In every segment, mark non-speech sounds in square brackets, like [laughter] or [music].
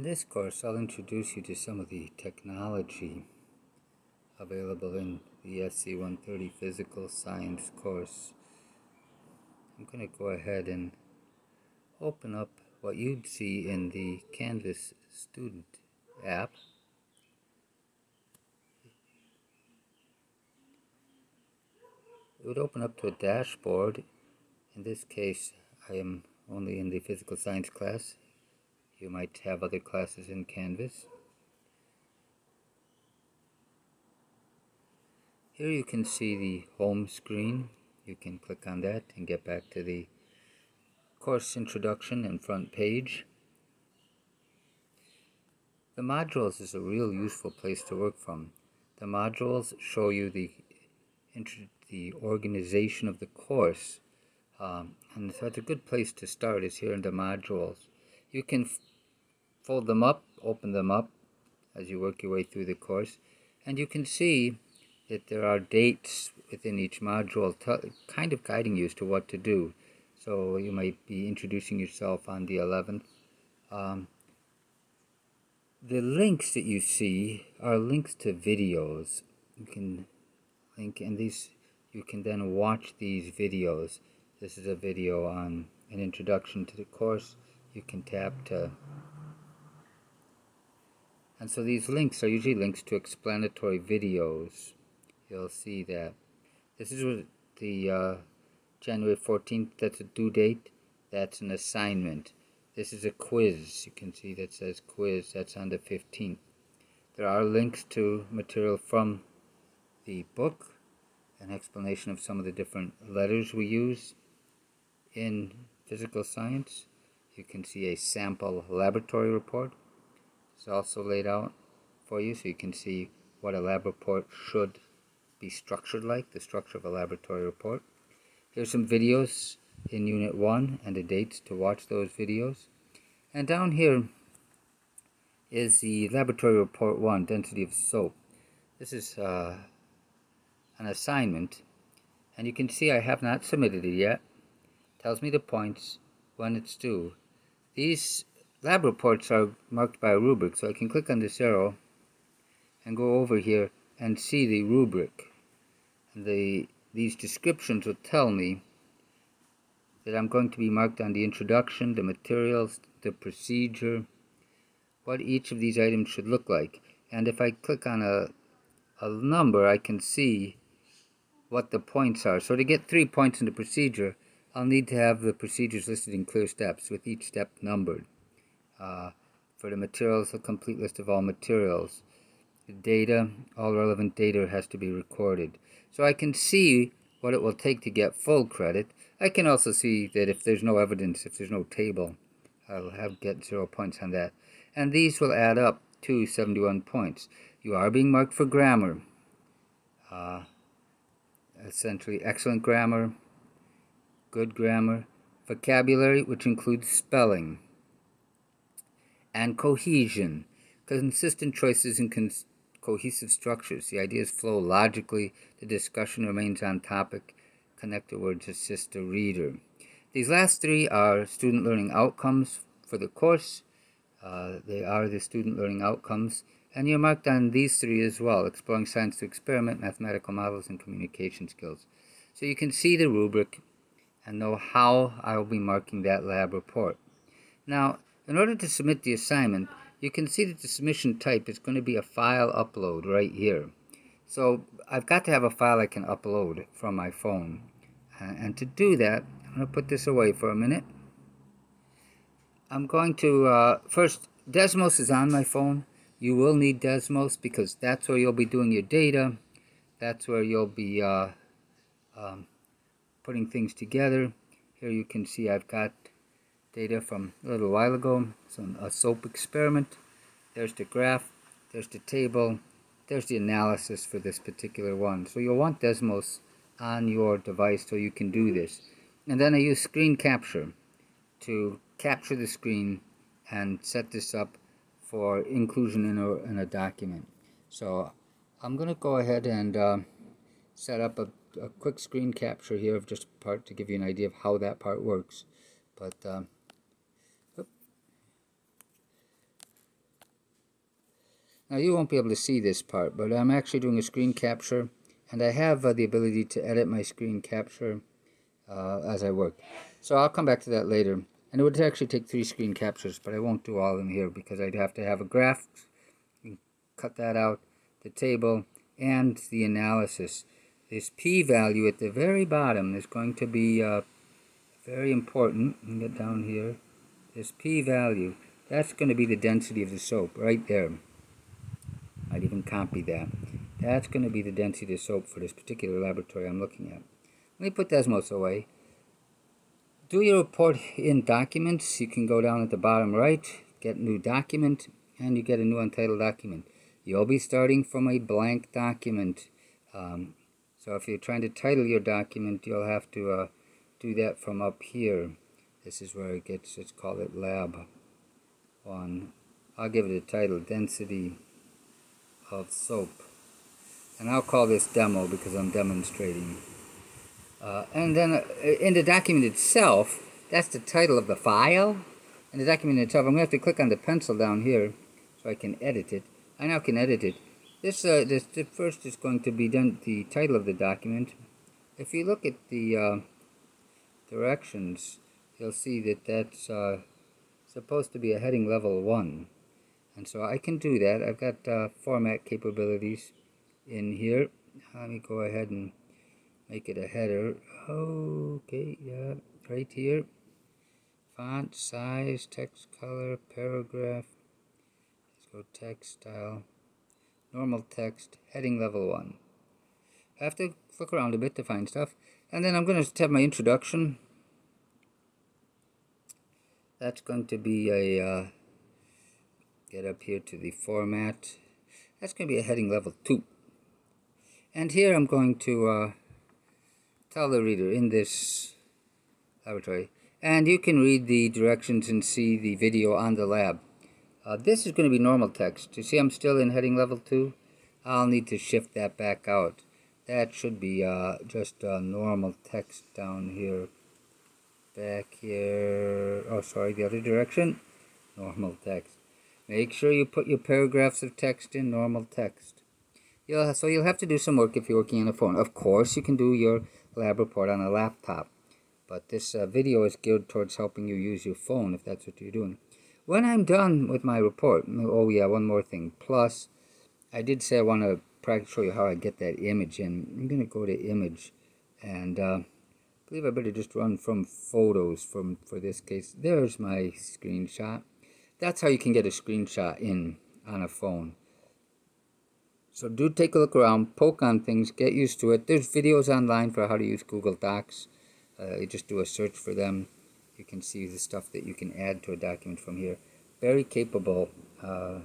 In this course, I'll introduce you to some of the technology available in the SC130 Physical Science course. I'm going to go ahead and open up what you'd see in the Canvas student app. It would open up to a dashboard. In this case, I am only in the physical science class you might have other classes in Canvas. Here you can see the home screen. You can click on that and get back to the course introduction and front page. The modules is a real useful place to work from. The modules show you the the organization of the course um, and so it's a good place to start is here in the modules. You can fold them up, open them up as you work your way through the course, and you can see that there are dates within each module kind of guiding you as to what to do. So you might be introducing yourself on the 11th. Um, the links that you see are links to videos. You can link, and these you can then watch these videos. This is a video on an introduction to the course. You can tap to and so these links are usually links to explanatory videos. You'll see that. This is the uh, January 14th, that's a due date. That's an assignment. This is a quiz. You can see that says quiz. That's on the 15th. There are links to material from the book, an explanation of some of the different letters we use in physical science. You can see a sample laboratory report is also laid out for you so you can see what a lab report should be structured like, the structure of a laboratory report. Here's some videos in Unit 1 and the dates to watch those videos. And down here is the Laboratory Report 1, Density of Soap. This is uh, an assignment, and you can see I have not submitted it yet. tells me the points, when it's due. These lab reports are marked by a rubric, so I can click on this arrow and go over here and see the rubric. The, these descriptions will tell me that I'm going to be marked on the introduction, the materials, the procedure, what each of these items should look like. And if I click on a, a number, I can see what the points are. So to get three points in the procedure, I'll need to have the procedures listed in clear steps with each step numbered. Uh, for the materials, a complete list of all materials. The data, all relevant data has to be recorded. So I can see what it will take to get full credit. I can also see that if there's no evidence, if there's no table, I'll have get zero points on that. And these will add up to 71 points. You are being marked for grammar. Uh, essentially excellent grammar, good grammar, vocabulary, which includes spelling, and cohesion, consistent choices and cohesive structures. The ideas flow logically, the discussion remains on topic, connected words assist the reader. These last three are student learning outcomes for the course. Uh, they are the student learning outcomes. And you're marked on these three as well, exploring science to experiment, mathematical models, and communication skills. So you can see the rubric and know how I will be marking that lab report. Now, in order to submit the assignment, you can see that the submission type is going to be a file upload right here. So I've got to have a file I can upload from my phone. and to do that, I'm going to put this away for a minute. I'm going to, uh, first, Desmos is on my phone. You will need Desmos because that's where you'll be doing your data. That's where you'll be uh, um, putting things together. Here you can see I've got data from a little while ago. So a soap experiment. There's the graph. There's the table. There's the analysis for this particular one. So you'll want Desmos on your device so you can do this. And then I use screen capture to capture the screen and set this up for inclusion in a, in a document. So I'm going to go ahead and uh, set up a, a, quick screen capture here of just part to give you an idea of how that part works. But uh, Now you won't be able to see this part, but I'm actually doing a screen capture, and I have uh, the ability to edit my screen capture uh, as I work. So I'll come back to that later. And it would actually take three screen captures, but I won't do all of them here because I'd have to have a graph, cut that out, the table, and the analysis. This p-value at the very bottom is going to be uh, very important. You get down here. This p-value, that's going to be the density of the soap right there. I'd even copy that. That's going to be the density of soap for this particular laboratory I'm looking at. Let me put Desmos away do your report in documents. You can go down at the bottom right, get new document, and you get a new untitled document. You'll be starting from a blank document. Um, so if you're trying to title your document, you'll have to uh, do that from up here. This is where it gets, let's call it lab one. I'll give it a title, density of soap. And I'll call this demo because I'm demonstrating. Uh, and then uh, in the document itself, that's the title of the file. In the document itself, I'm going to have to click on the pencil down here so I can edit it. I now can edit it. This, uh, this the first is going to be done the title of the document. If you look at the uh, directions, you'll see that that's uh, supposed to be a heading level 1. And so I can do that. I've got uh, format capabilities in here. Let me go ahead and make it a header. Okay yeah right here. Font size text color paragraph. Let's go text style. Normal text heading level 1 I have to look around a bit to find stuff. And then I'm going to have my introduction. That's going to be a uh, get up here to the format that's going to be a heading level 2 and here I'm going to uh, tell the reader in this laboratory. And you can read the directions and see the video on the lab. Uh, this is going to be normal text. You see I'm still in heading level 2? I'll need to shift that back out. That should be uh, just normal text down here. Back here. Oh, sorry, the other direction. Normal text. Make sure you put your paragraphs of text in normal text. You'll, so you'll have to do some work if you're working on a phone. Of course, you can do your lab report on a laptop. But this uh, video is geared towards helping you use your phone if that's what you're doing. When I'm done with my report, oh yeah, one more thing. Plus, I did say I want to show you how I get that image in. I'm going to go to image and uh, I believe I better just run from photos from for this case. There's my screenshot. That's how you can get a screenshot in on a phone. So do take a look around, poke on things, get used to it. There's videos online for how to use Google Docs. Uh, you just do a search for them. You can see the stuff that you can add to a document from here. Very capable uh,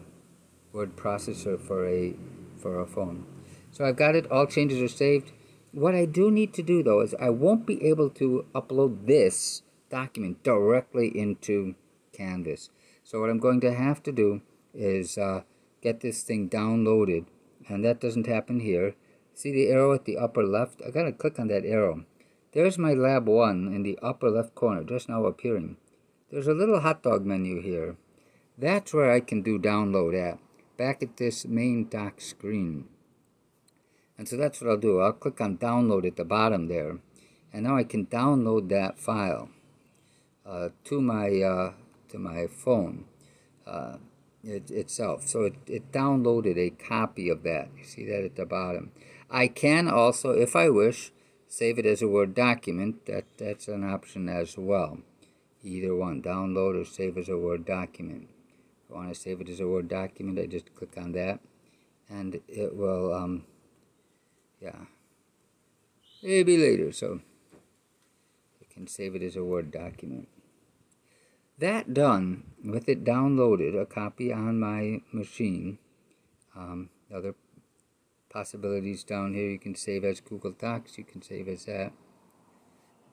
word processor for a for a phone. So I've got it. All changes are saved. What I do need to do though is I won't be able to upload this document directly into Canvas. So what I'm going to have to do is uh, get this thing downloaded and that doesn't happen here. See the arrow at the upper left? I gotta click on that arrow. There's my lab 1 in the upper left corner, just now appearing. There's a little hot dog menu here. That's where I can do download at, back at this main dock screen. And so that's what I'll do. I'll click on download at the bottom there. And now I can download that file uh, to my uh, to my phone. Uh, it, itself. So it, it downloaded a copy of that. You see that at the bottom. I can also, if I wish, save it as a Word document. That, that's an option as well. Either one, download or save as a Word document. If I want to save it as a Word document, I just click on that. And it will, um, yeah, maybe later. So you can save it as a Word document. That done, with it downloaded, a copy on my machine, um, other possibilities down here, you can save as Google Docs, you can save as that.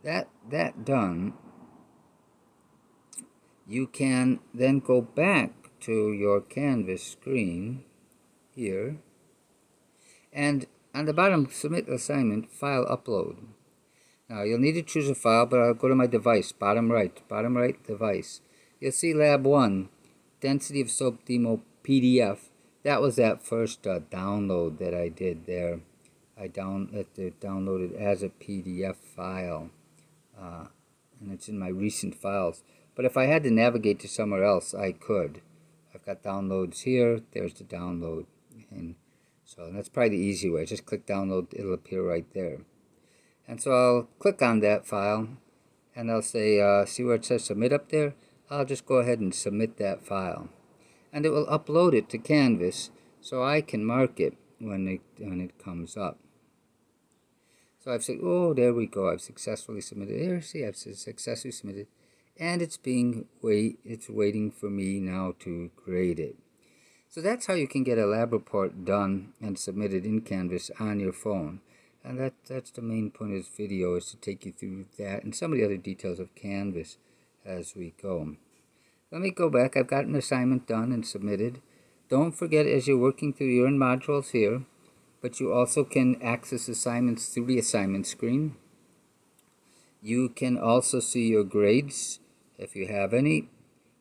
That, that done, you can then go back to your Canvas screen here, and on the bottom, submit assignment, file upload. Now you'll need to choose a file, but I'll go to my device, bottom right, bottom right device. You'll see lab 1, density of soap demo PDF. that was that first uh, download that I did there. I down it downloaded as a PDF file, uh, and it's in my recent files. But if I had to navigate to somewhere else, I could. I've got downloads here. There's the download, and so that's probably the easy way. Just click download; it'll appear right there. And so I'll click on that file, and I'll say, uh, see where it says submit up there? I'll just go ahead and submit that file and it will upload it to Canvas so I can mark it when it, when it comes up. So I've said, oh, there we go. I've successfully submitted. There, see, I've successfully submitted, and it's being wait. It's waiting for me now to grade it. So that's how you can get a lab report done and submitted in Canvas on your phone. And that that's the main point of this video is to take you through that and some of the other details of Canvas as we go. Let me go back. I've got an assignment done and submitted. Don't forget as you're working through your modules here, but you also can access assignments through the assignment screen. You can also see your grades if you have any,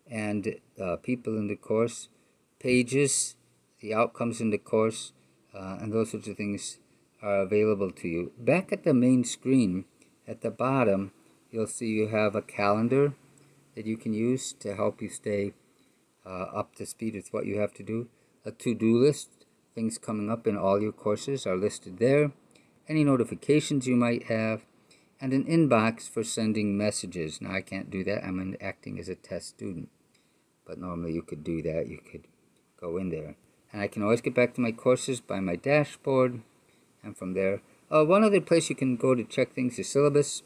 and uh, people in the course, pages, the outcomes in the course, uh, and those sorts of things are available to you. Back at the main screen, at the bottom, you'll see you have a calendar that you can use to help you stay uh, up to speed with what you have to do. A to-do list, things coming up in all your courses are listed there. Any notifications you might have, and an inbox for sending messages. Now I can't do that, I'm acting as a test student. But normally you could do that, you could go in there. And I can always get back to my courses by my dashboard, and from there. Uh, one other place you can go to check things is syllabus.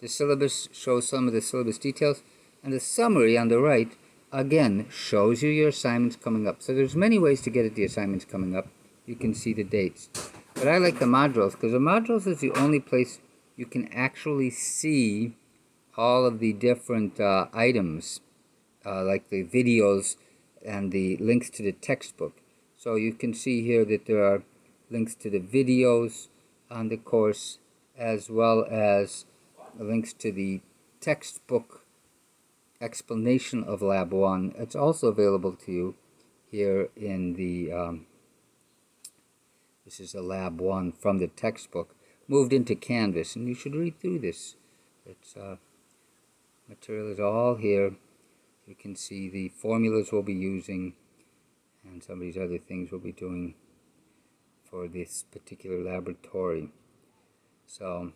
The syllabus shows some of the syllabus details. And the summary on the right, again, shows you your assignments coming up. So there's many ways to get at the assignments coming up. You can see the dates. But I like the modules because the modules is the only place you can actually see all of the different uh, items, uh, like the videos and the links to the textbook. So you can see here that there are links to the videos on the course as well as links to the textbook explanation of Lab 1. It's also available to you here in the, um, this is a Lab 1 from the textbook, moved into Canvas, and you should read through this. It's uh, material is all here. You can see the formulas we'll be using and some of these other things we'll be doing for this particular laboratory. So,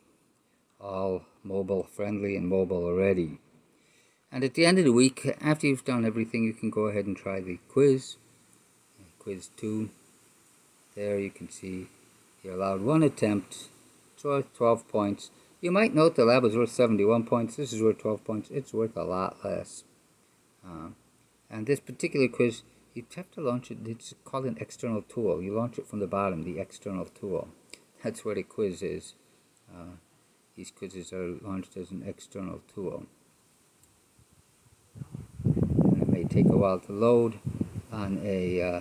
all mobile friendly and mobile ready. And at the end of the week, after you've done everything, you can go ahead and try the quiz. Quiz 2. There you can see you're allowed one attempt. It's worth 12 points. You might note the lab is worth 71 points. This is worth 12 points. It's worth a lot less. Uh, and this particular quiz, you have to launch it. It's called an external tool. You launch it from the bottom, the external tool. That's where the quiz is. Uh, these quizzes are launched as an external tool And it may take a while to load on a, uh,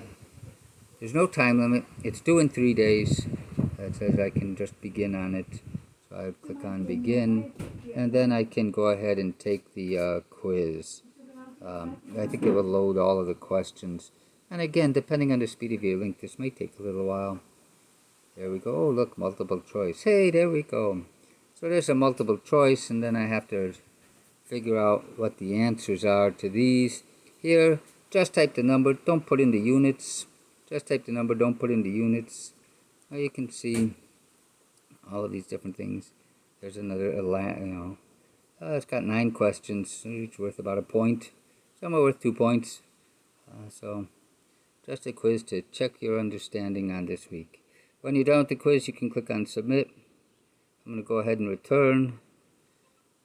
there's no time limit. It's due in three days. It says I can just begin on it. So I click on begin and then I can go ahead and take the uh, quiz. Um, I think it will load all of the questions. And again, depending on the speed of your link, this may take a little while. There we go. Oh, look, multiple choice. Hey, there we go. So there's a multiple choice, and then I have to figure out what the answers are to these. Here, just type the number, don't put in the units. Just type the number, don't put in the units. Now you can see all of these different things. There's another, you know, uh, it's got nine questions, each worth about a point. Some are worth two points. Uh, so, just a quiz to check your understanding on this week. When you're done with the quiz, you can click on Submit. I'm going to go ahead and return.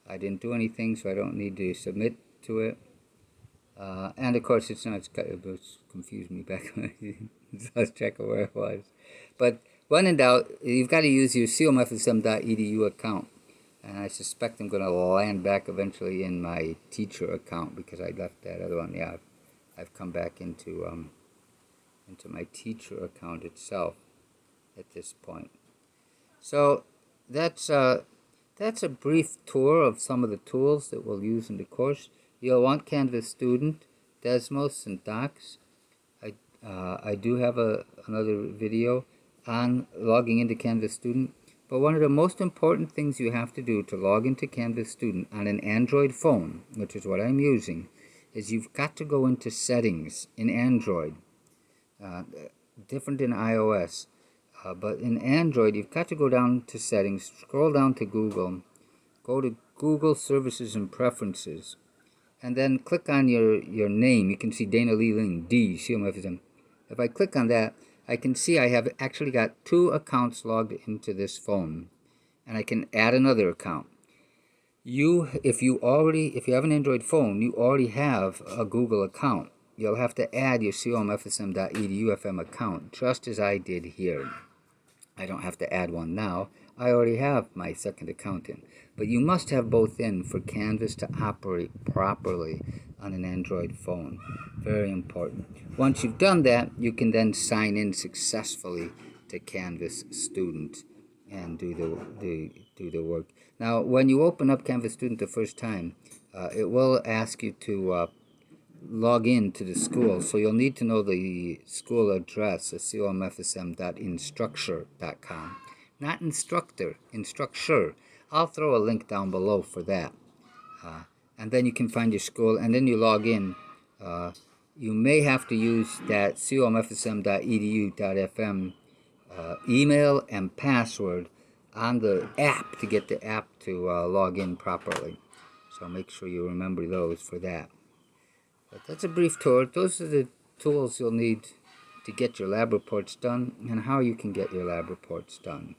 I didn't do anything, so I don't need to submit to it. Uh, and of course, it's not, it was confused me back [laughs] when I was checking where it was. But when in doubt, you've got to use your comfsm.edu account. And I suspect I'm going to land back eventually in my teacher account because I left that other one. Yeah, I've, I've come back into, um, into my teacher account itself at this point. So that's, uh, that's a brief tour of some of the tools that we'll use in the course. You'll want Canvas Student, Desmos, and Docs. I Uh, I do have a, another video on logging into Canvas Student, but one of the most important things you have to do to log into Canvas Student on an Android phone, which is what I'm using, is you've got to go into settings in Android, uh, different in iOS, uh, but in Android you've got to go down to settings, scroll down to Google, go to Google Services and Preferences, and then click on your, your name. You can see Dana Lee Ling, D, CMFSM. If I click on that, I can see I have actually got two accounts logged into this phone. And I can add another account. You, if you already, if you have an Android phone, you already have a Google account. You'll have to add your comfsm.edu FM account, just as I did here. I don't have to add one now. I already have my second account in. But you must have both in for Canvas to operate properly on an Android phone. Very important. Once you've done that, you can then sign in successfully to Canvas Student and do the, the, do the work. Now, when you open up Canvas Student the first time, uh, it will ask you to uh, log in to the school. So you'll need to know the school address, comfsm.instructure.com not instructor, instructure. I'll throw a link down below for that. Uh, and then you can find your school, and then you log in. Uh, you may have to use that comfsm.edu.fm uh, email and password on the app to get the app to uh, log in properly. So make sure you remember those for that. But that's a brief tour. Those are the tools you'll need to get your lab reports done and how you can get your lab reports done.